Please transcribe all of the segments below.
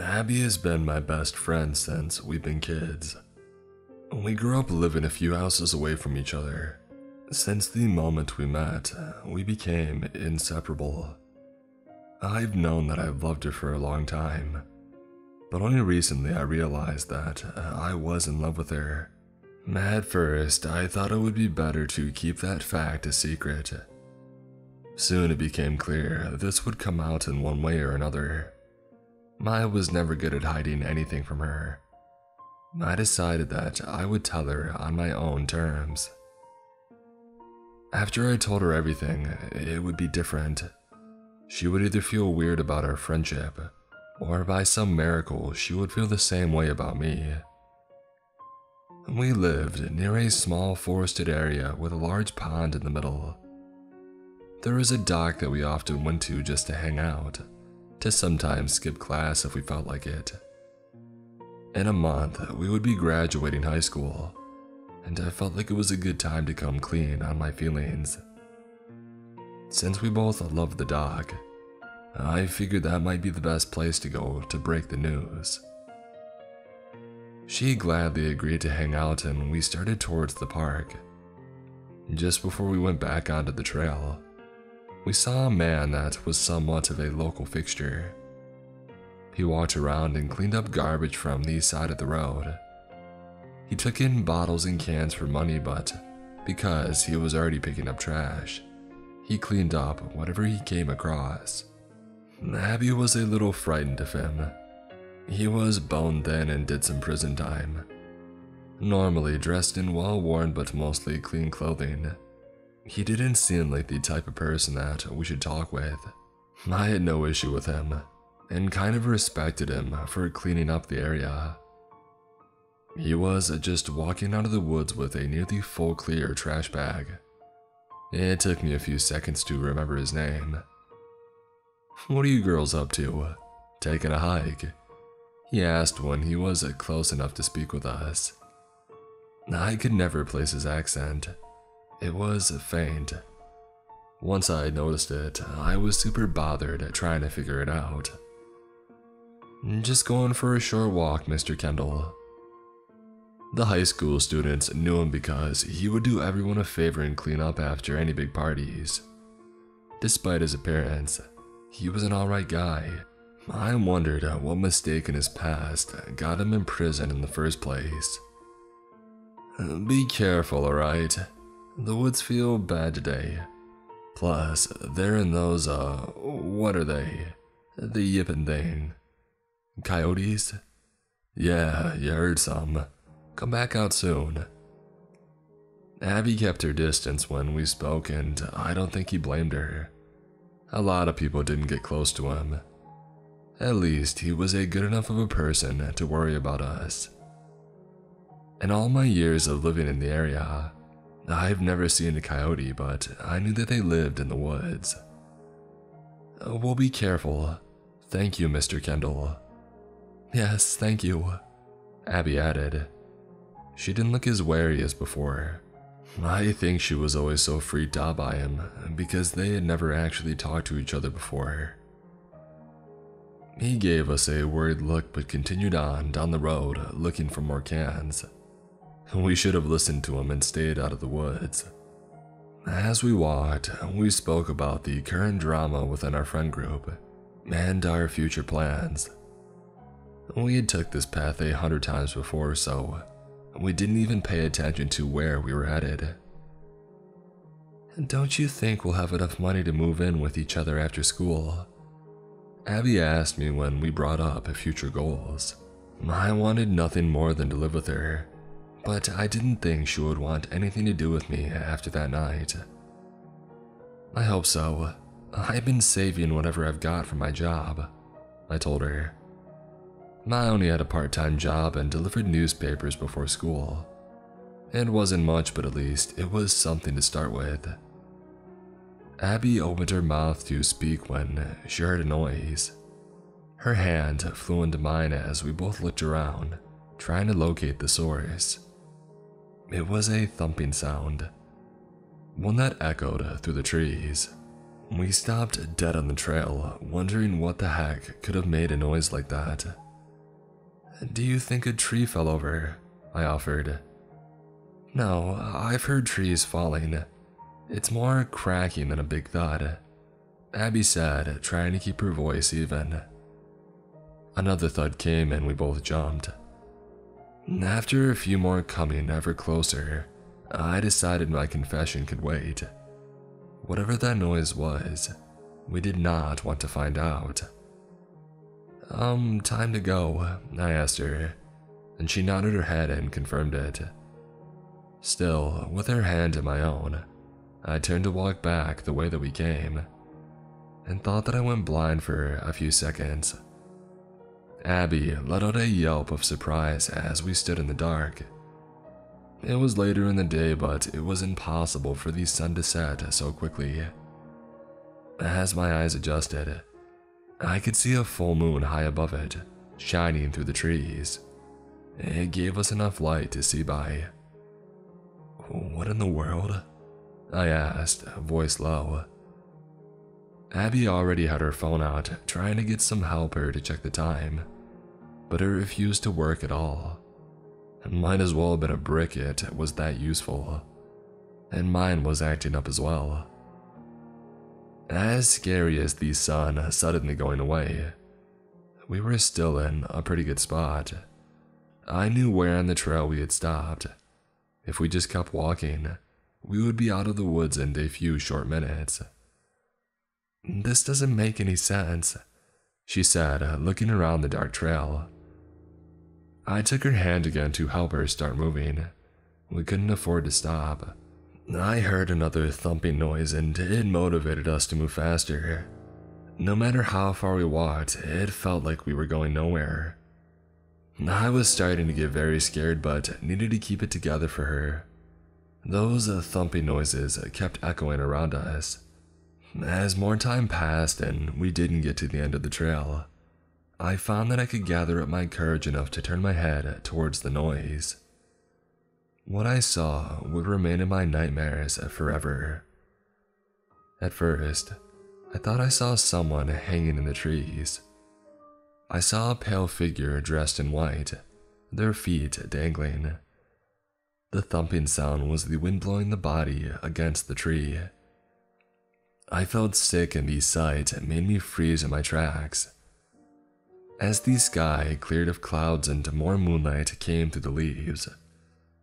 Abby has been my best friend since we've been kids. We grew up living a few houses away from each other. Since the moment we met, we became inseparable. I've known that I've loved her for a long time, but only recently I realized that uh, I was in love with her. At first, I thought it would be better to keep that fact a secret. Soon it became clear this would come out in one way or another. I was never good at hiding anything from her. I decided that I would tell her on my own terms. After I told her everything, it would be different. She would either feel weird about our friendship, or by some miracle, she would feel the same way about me. We lived near a small forested area with a large pond in the middle. There was a dock that we often went to just to hang out, to sometimes skip class if we felt like it. In a month, we would be graduating high school, and I felt like it was a good time to come clean on my feelings. Since we both loved the dog, I figured that might be the best place to go to break the news. She gladly agreed to hang out and we started towards the park. Just before we went back onto the trail, we saw a man that was somewhat of a local fixture. He walked around and cleaned up garbage from the side of the road. He took in bottles and cans for money, but because he was already picking up trash, he cleaned up whatever he came across. Abby was a little frightened of him. He was bone thin and did some prison time. Normally dressed in well worn but mostly clean clothing, he didn't seem like the type of person that we should talk with. I had no issue with him, and kind of respected him for cleaning up the area. He was just walking out of the woods with a nearly full clear trash bag. It took me a few seconds to remember his name. What are you girls up to? Taking a hike? He asked when he was close enough to speak with us. I could never place his accent. It was faint. Once I noticed it, I was super bothered at trying to figure it out. Just going for a short walk, Mr. Kendall. The high school students knew him because he would do everyone a favor and clean up after any big parties. Despite his appearance, he was an alright guy. I wondered what mistake in his past got him in prison in the first place. Be careful, alright? The woods feel bad today. Plus, they're in those, uh, what are they? The yippin' thing. Coyotes? Yeah, you heard some. Come back out soon. Abby kept her distance when we spoke, and I don't think he blamed her. A lot of people didn't get close to him. At least, he was a good enough of a person to worry about us. In all my years of living in the area, I've never seen a coyote, but I knew that they lived in the woods. Uh, we'll be careful. Thank you, Mr. Kendall. Yes, thank you, Abby added. She didn't look as wary as before. I think she was always so freaked out by him because they had never actually talked to each other before. He gave us a worried look but continued on down the road looking for more cans. We should have listened to him and stayed out of the woods. As we walked, we spoke about the current drama within our friend group and our future plans. We had took this path a hundred times before, so we didn't even pay attention to where we were headed. And don't you think we'll have enough money to move in with each other after school? Abby asked me when we brought up future goals. I wanted nothing more than to live with her, but I didn't think she would want anything to do with me after that night. I hope so. I've been saving whatever I've got from my job, I told her. I only had a part-time job and delivered newspapers before school. It wasn't much, but at least it was something to start with. Abby opened her mouth to speak when she heard a noise. Her hand flew into mine as we both looked around, trying to locate the source. It was a thumping sound, one that echoed through the trees. We stopped dead on the trail, wondering what the heck could have made a noise like that. Do you think a tree fell over? I offered. No, I've heard trees falling. It's more cracking than a big thud. Abby said, trying to keep her voice even. Another thud came and we both jumped. After a few more coming ever closer, I decided my confession could wait. Whatever that noise was, we did not want to find out. Um, time to go, I asked her, and she nodded her head and confirmed it. Still, with her hand in my own, I turned to walk back the way that we came, and thought that I went blind for a few seconds. Abby let out a yelp of surprise as we stood in the dark. It was later in the day, but it was impossible for the sun to set so quickly. As my eyes adjusted, I could see a full moon high above it, shining through the trees. It gave us enough light to see by. What in the world? I asked, voice low. Abby already had her phone out, trying to get some helper to check the time, but it refused to work at all. Might as well have been a brick, it was that useful. And mine was acting up as well. As scary as the sun suddenly going away, we were still in a pretty good spot. I knew where on the trail we had stopped. If we just kept walking, we would be out of the woods in a few short minutes. This doesn't make any sense, she said, looking around the dark trail. I took her hand again to help her start moving. We couldn't afford to stop. I heard another thumping noise and it motivated us to move faster. No matter how far we walked, it felt like we were going nowhere. I was starting to get very scared but needed to keep it together for her. Those uh, thumping noises kept echoing around us. As more time passed and we didn't get to the end of the trail, I found that I could gather up my courage enough to turn my head towards the noise. What I saw would remain in my nightmares forever. At first, I thought I saw someone hanging in the trees. I saw a pale figure dressed in white, their feet dangling. The thumping sound was the wind blowing the body against the tree. I felt sick and the sight made me freeze in my tracks. As the sky cleared of clouds and more moonlight came through the leaves,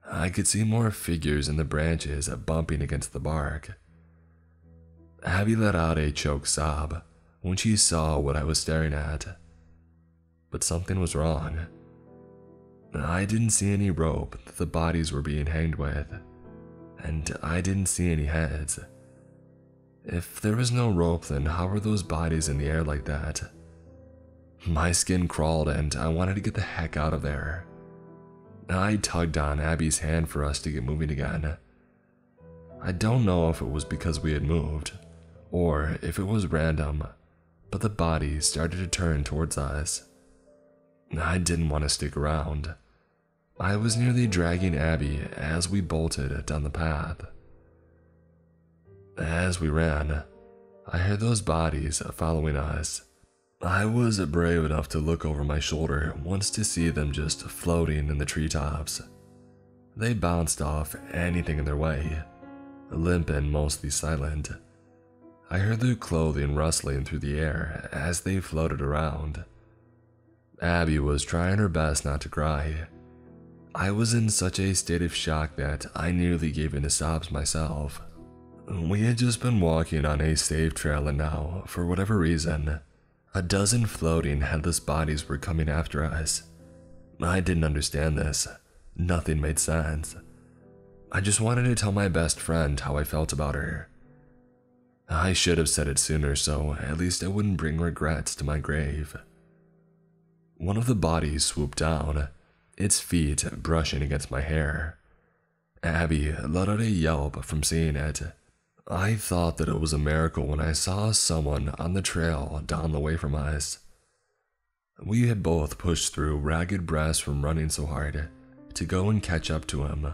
I could see more figures in the branches bumping against the bark. Abby let out a choked sob when she saw what I was staring at. But something was wrong. I didn't see any rope that the bodies were being hanged with, and I didn't see any heads. If there was no rope, then how were those bodies in the air like that? My skin crawled and I wanted to get the heck out of there. I tugged on Abby's hand for us to get moving again. I don't know if it was because we had moved, or if it was random, but the bodies started to turn towards us. I didn't want to stick around. I was nearly dragging Abby as we bolted down the path. As we ran, I heard those bodies following us. I was brave enough to look over my shoulder once to see them just floating in the treetops. They bounced off anything in their way, limp and mostly silent. I heard their clothing rustling through the air as they floated around. Abby was trying her best not to cry. I was in such a state of shock that I nearly gave in to sobs myself. We had just been walking on a safe trail and now, for whatever reason, a dozen floating headless bodies were coming after us. I didn't understand this. Nothing made sense. I just wanted to tell my best friend how I felt about her. I should have said it sooner so at least I wouldn't bring regrets to my grave. One of the bodies swooped down, its feet brushing against my hair. Abby let out a yelp from seeing it. I thought that it was a miracle when I saw someone on the trail down the way from us. We had both pushed through ragged breaths from running so hard to go and catch up to him,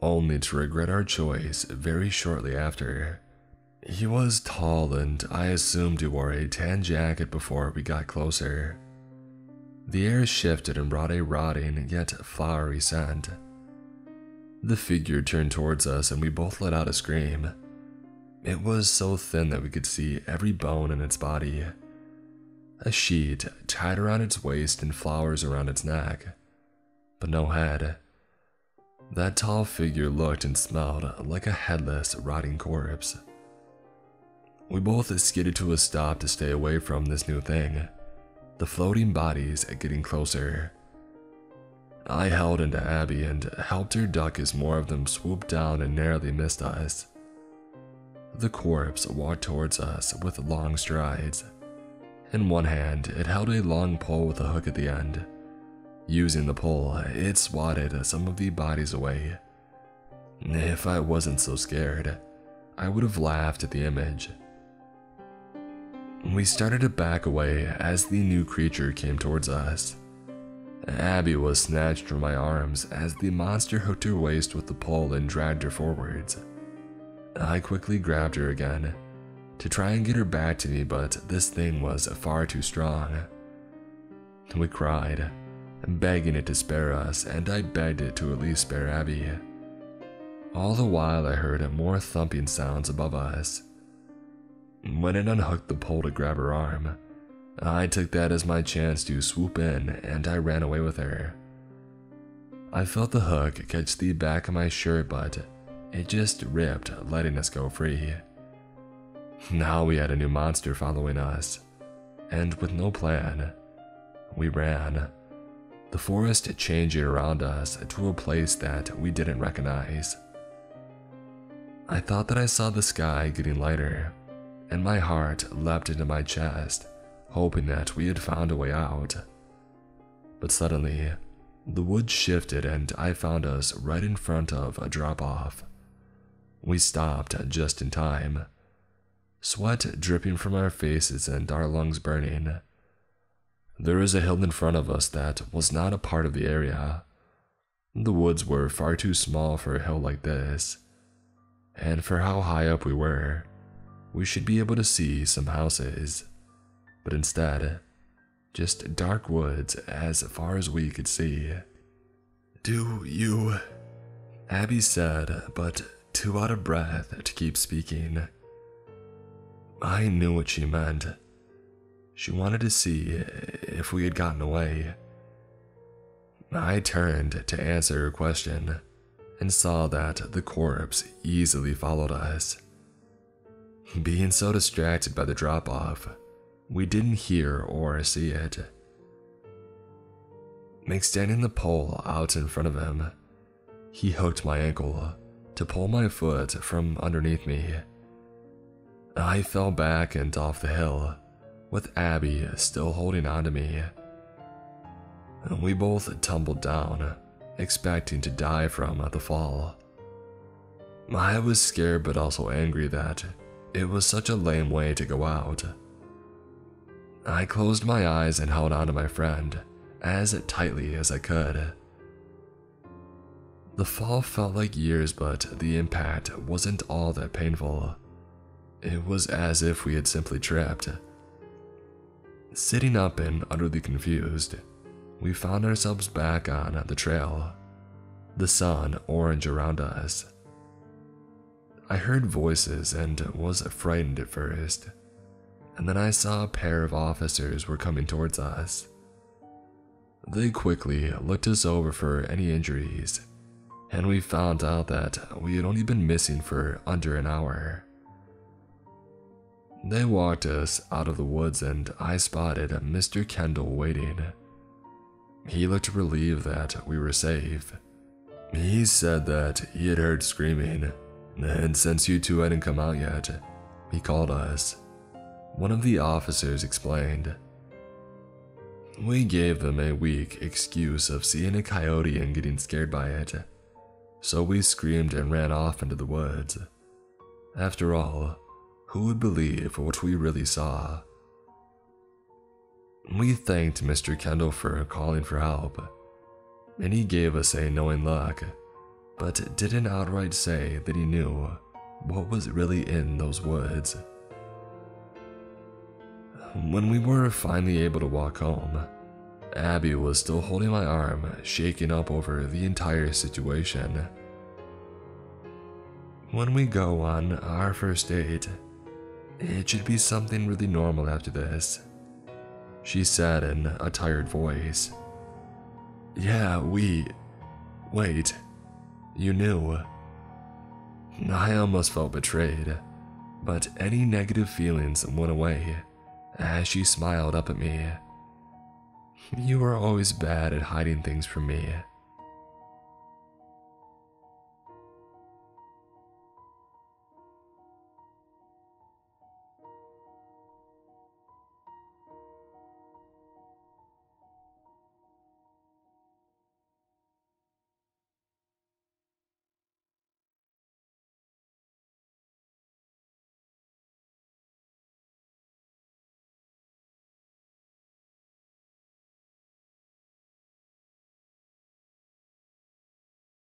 only to regret our choice very shortly after. He was tall and I assumed he wore a tan jacket before we got closer. The air shifted and brought a rotting yet flowery scent. The figure turned towards us and we both let out a scream. It was so thin that we could see every bone in its body. A sheet tied around its waist and flowers around its neck, but no head. That tall figure looked and smelled like a headless, rotting corpse. We both skidded to a stop to stay away from this new thing, the floating bodies getting closer. I held into Abby and helped her duck as more of them swooped down and narrowly missed us. The corpse walked towards us with long strides. In one hand, it held a long pole with a hook at the end. Using the pole, it swatted some of the bodies away. If I wasn't so scared, I would have laughed at the image. We started to back away as the new creature came towards us. Abby was snatched from my arms as the monster hooked her waist with the pole and dragged her forwards. I quickly grabbed her again to try and get her back to me, but this thing was far too strong. We cried, begging it to spare us, and I begged it to at least spare Abby. All the while, I heard more thumping sounds above us. When it unhooked the pole to grab her arm, I took that as my chance to swoop in and I ran away with her. I felt the hook catch the back of my shirt, but it just ripped, letting us go free. Now we had a new monster following us, and with no plan, we ran. The forest changing around us to a place that we didn't recognize. I thought that I saw the sky getting lighter, and my heart leapt into my chest, hoping that we had found a way out. But suddenly, the woods shifted and I found us right in front of a drop off. We stopped just in time, sweat dripping from our faces and our lungs burning. There was a hill in front of us that was not a part of the area. The woods were far too small for a hill like this, and for how high up we were, we should be able to see some houses. But instead, just dark woods as far as we could see. Do you? Abby said, but too out of breath to keep speaking. I knew what she meant. She wanted to see if we had gotten away. I turned to answer her question and saw that the corpse easily followed us. Being so distracted by the drop off, we didn't hear or see it. Extending the pole out in front of him, he hooked my ankle to pull my foot from underneath me. I fell back and off the hill, with Abby still holding onto me. We both tumbled down, expecting to die from the fall. I was scared but also angry that it was such a lame way to go out. I closed my eyes and held on to my friend as tightly as I could. The fall felt like years, but the impact wasn't all that painful. It was as if we had simply tripped. Sitting up and utterly confused, we found ourselves back on the trail, the sun orange around us. I heard voices and was frightened at first, and then I saw a pair of officers were coming towards us. They quickly looked us over for any injuries, and we found out that we had only been missing for under an hour. They walked us out of the woods, and I spotted Mr. Kendall waiting. He looked relieved that we were safe. He said that he had heard screaming, and since you two hadn't come out yet, he called us. One of the officers explained. We gave them a weak excuse of seeing a coyote and getting scared by it, so we screamed and ran off into the woods. After all, who would believe what we really saw? We thanked Mr. Kendall for calling for help, and he gave us a knowing look, but didn't outright say that he knew what was really in those woods. When we were finally able to walk home, Abby was still holding my arm, shaken up over the entire situation. When we go on our first date, it should be something really normal after this, she said in a tired voice. Yeah, we. Wait, you knew. I almost felt betrayed, but any negative feelings went away as she smiled up at me. You were always bad at hiding things from me,